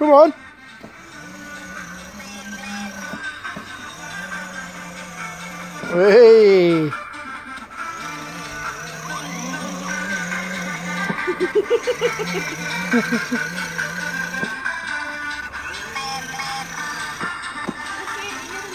Come on. Hey.